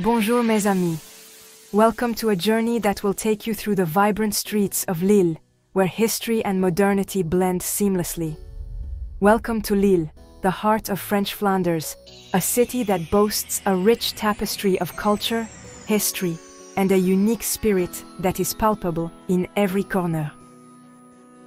Bonjour mes amis. Welcome to a journey that will take you through the vibrant streets of Lille, where history and modernity blend seamlessly. Welcome to Lille, the heart of French Flanders, a city that boasts a rich tapestry of culture, history, and a unique spirit that is palpable in every corner.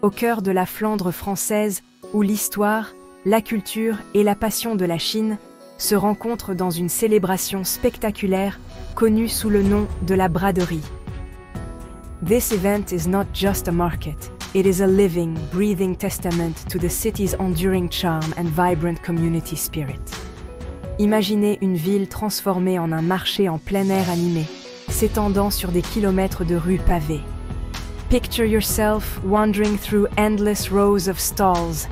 Au cœur de la Flandre française, où l'histoire, la culture et la passion de la Chine se rencontrent dans une célébration spectaculaire connue sous le nom de la braderie. This event is not just a market, it is a living, breathing testament to the city's enduring charm and vibrant community spirit. Imaginez une ville transformée en un marché en plein air animé, s'étendant sur des kilomètres de rues pavées. Picture yourself wandering through endless rows of stalls,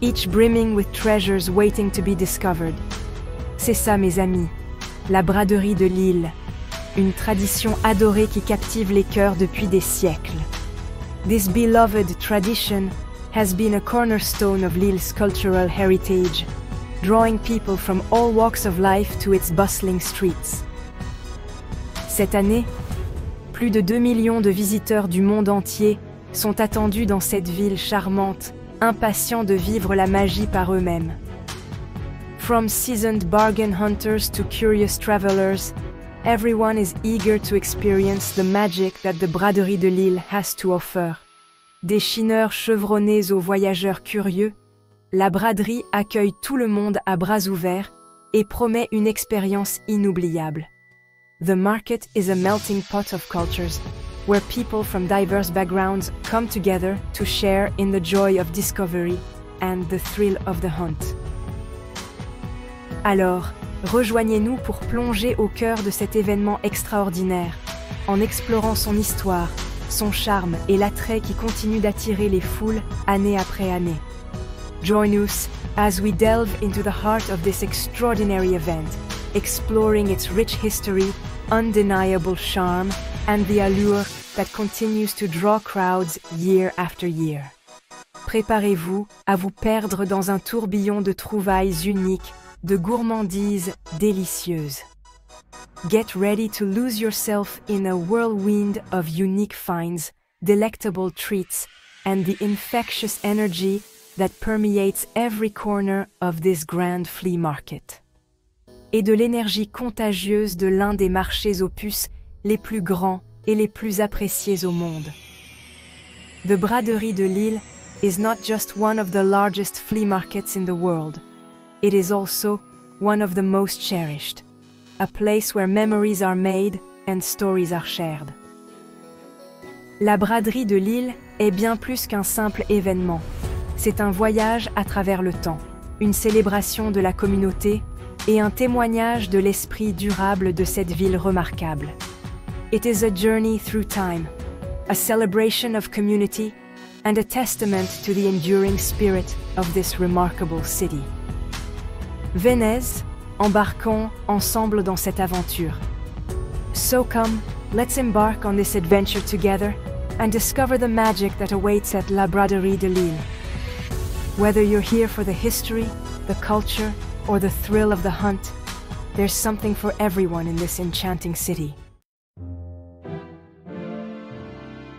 each brimming with treasures waiting to be discovered. C'est ça, mes amis, la braderie de Lille, une tradition adorée qui captive les cœurs depuis des siècles. This beloved tradition has been a cornerstone of Lille's cultural heritage, drawing people from all walks of life to its bustling streets. Cette année, plus de 2 millions de visiteurs du monde entier sont attendus dans cette ville charmante, impatients de vivre la magie par eux-mêmes. From seasoned bargain hunters to curious travelers, everyone is eager to experience the magic that the Braderie de Lille has to offer. Des chineurs chevronnés aux voyageurs curieux, la braderie accueille tout le monde à bras ouverts et promet une expérience inoubliable. The market is a melting pot of cultures, where people from diverse backgrounds come together to share in the joy of discovery and the thrill of the hunt. Alors, rejoignez-nous pour plonger au cœur de cet événement extraordinaire, en explorant son histoire, son charme et l'attrait qui continue d'attirer les foules année après année. Join us as we delve into the heart of this extraordinary event, exploring its rich history, undeniable charm, and the allure that continues to draw crowds year after year. Préparez-vous à vous perdre dans un tourbillon de trouvailles uniques, de gourmandises délicieuses. Get ready to lose yourself in a whirlwind of unique finds, delectable treats, and the infectious energy that permeates every corner of this grand flea market. Et de l'énergie contagieuse de l'un des marchés aux puces les plus grands et les plus appréciés au monde. The Braderie de Lille is not just one of the largest flea markets in the world. It is also one of the most cherished, a place where memories are made and stories are shared. La braderie de Lille est bien plus qu'un simple événement. C'est un voyage à travers le temps, une célébration de la communauté et un témoignage de l'esprit durable de cette ville remarquable. It is a journey through time, a celebration of community, and a testament to the enduring spirit of this remarkable city. Venez, embarquons ensemble dans cette aventure. So come, let's embark on this adventure together and discover the magic that awaits at La Braderie de Lille. Whether you're here for the history, the culture, or the thrill of the hunt, there's something for everyone in this enchanting city.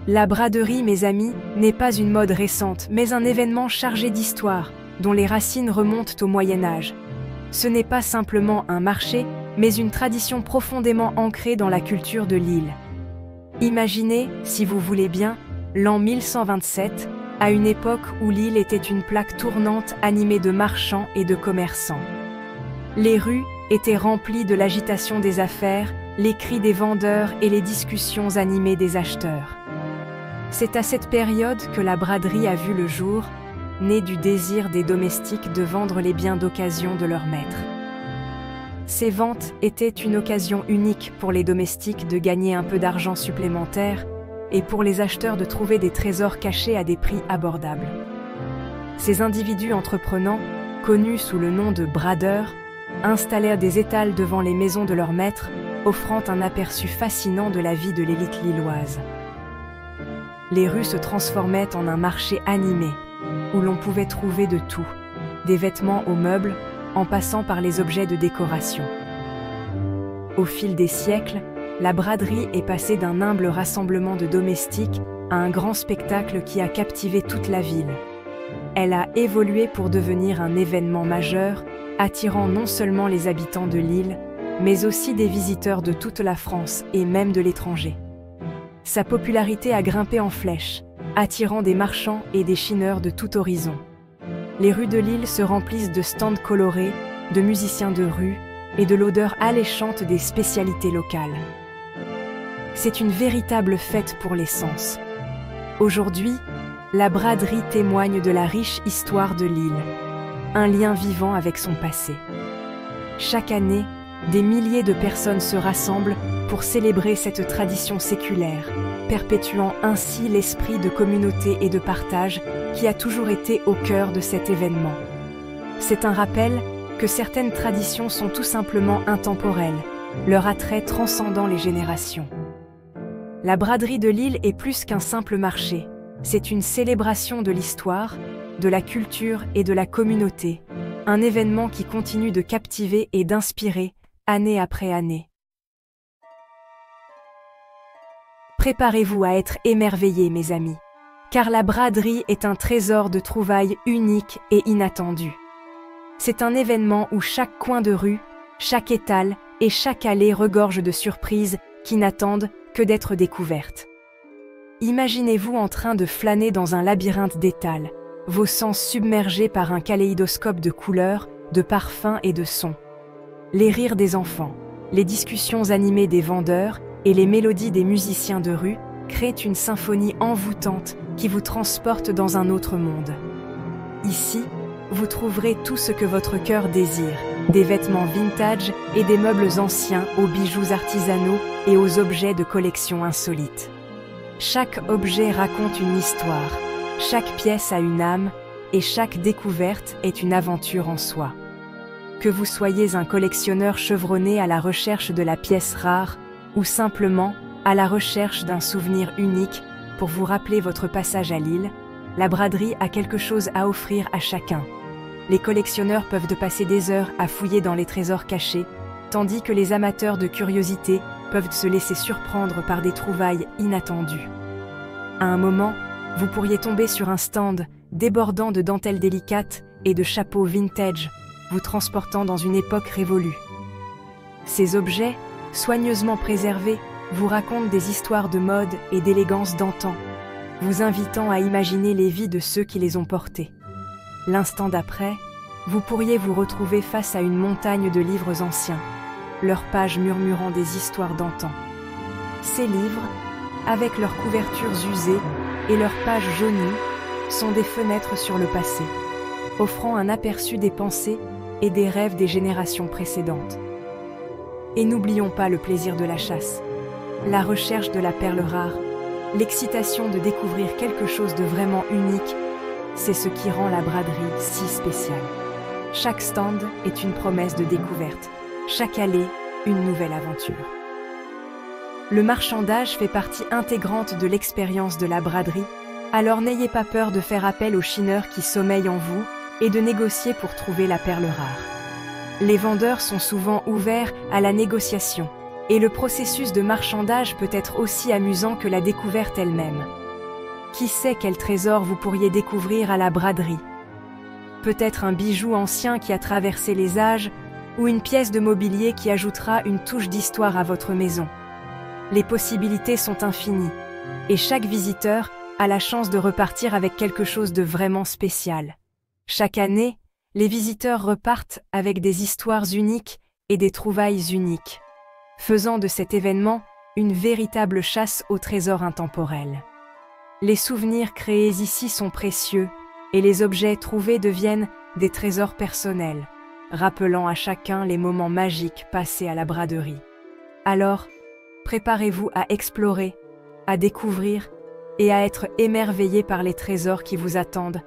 La braderie, mes amis, n'est pas une mode récente, mais un événement chargé d'histoire, dont les racines remontent au Moyen Âge. Ce n'est pas simplement un marché, mais une tradition profondément ancrée dans la culture de l'île. Imaginez, si vous voulez bien, l'an 1127, à une époque où l'île était une plaque tournante animée de marchands et de commerçants. Les rues étaient remplies de l'agitation des affaires, les cris des vendeurs et les discussions animées des acheteurs. C'est à cette période que la braderie a vu le jour, née du désir des domestiques de vendre les biens d'occasion de leur maître. Ces ventes étaient une occasion unique pour les domestiques de gagner un peu d'argent supplémentaire et pour les acheteurs de trouver des trésors cachés à des prix abordables. Ces individus entreprenants, connus sous le nom de bradeurs, installèrent des étals devant les maisons de leurs maîtres, offrant un aperçu fascinant de la vie de l'élite lilloise. Les rues se transformaient en un marché animé, où l'on pouvait trouver de tout, des vêtements aux meubles, en passant par les objets de décoration. Au fil des siècles, la braderie est passée d'un humble rassemblement de domestiques à un grand spectacle qui a captivé toute la ville. Elle a évolué pour devenir un événement majeur, attirant non seulement les habitants de l'île, mais aussi des visiteurs de toute la France et même de l'étranger. Sa popularité a grimpé en flèche, attirant des marchands et des chineurs de tout horizon. Les rues de l'île se remplissent de stands colorés, de musiciens de rue et de l'odeur alléchante des spécialités locales. C'est une véritable fête pour les sens. Aujourd'hui, la braderie témoigne de la riche histoire de l'île, un lien vivant avec son passé. Chaque année, des milliers de personnes se rassemblent pour célébrer cette tradition séculaire, perpétuant ainsi l'esprit de communauté et de partage qui a toujours été au cœur de cet événement. C'est un rappel que certaines traditions sont tout simplement intemporelles, leur attrait transcendant les générations. La braderie de Lille est plus qu'un simple marché, c'est une célébration de l'histoire, de la culture et de la communauté, un événement qui continue de captiver et d'inspirer année après année. Préparez-vous à être émerveillés, mes amis, car la braderie est un trésor de trouvailles unique et inattendu. C'est un événement où chaque coin de rue, chaque étal et chaque allée regorge de surprises qui n'attendent que d'être découvertes. Imaginez-vous en train de flâner dans un labyrinthe d'étals, vos sens submergés par un kaléidoscope de couleurs, de parfums et de sons les rires des enfants, les discussions animées des vendeurs et les mélodies des musiciens de rue créent une symphonie envoûtante qui vous transporte dans un autre monde. Ici, vous trouverez tout ce que votre cœur désire, des vêtements vintage et des meubles anciens aux bijoux artisanaux et aux objets de collection insolites. Chaque objet raconte une histoire, chaque pièce a une âme et chaque découverte est une aventure en soi. Que vous soyez un collectionneur chevronné à la recherche de la pièce rare ou simplement à la recherche d'un souvenir unique pour vous rappeler votre passage à Lille, la braderie a quelque chose à offrir à chacun. Les collectionneurs peuvent passer des heures à fouiller dans les trésors cachés, tandis que les amateurs de curiosité peuvent se laisser surprendre par des trouvailles inattendues. À un moment, vous pourriez tomber sur un stand débordant de dentelles délicates et de chapeaux vintage vous transportant dans une époque révolue. Ces objets, soigneusement préservés, vous racontent des histoires de mode et d'élégance d'antan, vous invitant à imaginer les vies de ceux qui les ont portés. L'instant d'après, vous pourriez vous retrouver face à une montagne de livres anciens, leurs pages murmurant des histoires d'antan. Ces livres, avec leurs couvertures usées et leurs pages jaunies, sont des fenêtres sur le passé, offrant un aperçu des pensées et des rêves des générations précédentes. Et n'oublions pas le plaisir de la chasse, la recherche de la perle rare, l'excitation de découvrir quelque chose de vraiment unique, c'est ce qui rend la braderie si spéciale. Chaque stand est une promesse de découverte, chaque allée une nouvelle aventure. Le marchandage fait partie intégrante de l'expérience de la braderie, alors n'ayez pas peur de faire appel aux chineurs qui sommeillent en vous et de négocier pour trouver la perle rare. Les vendeurs sont souvent ouverts à la négociation, et le processus de marchandage peut être aussi amusant que la découverte elle-même. Qui sait quel trésor vous pourriez découvrir à la braderie? Peut-être un bijou ancien qui a traversé les âges, ou une pièce de mobilier qui ajoutera une touche d'histoire à votre maison. Les possibilités sont infinies, et chaque visiteur a la chance de repartir avec quelque chose de vraiment spécial. Chaque année, les visiteurs repartent avec des histoires uniques et des trouvailles uniques, faisant de cet événement une véritable chasse au trésor intemporel. Les souvenirs créés ici sont précieux et les objets trouvés deviennent des trésors personnels, rappelant à chacun les moments magiques passés à la braderie. Alors, préparez-vous à explorer, à découvrir et à être émerveillé par les trésors qui vous attendent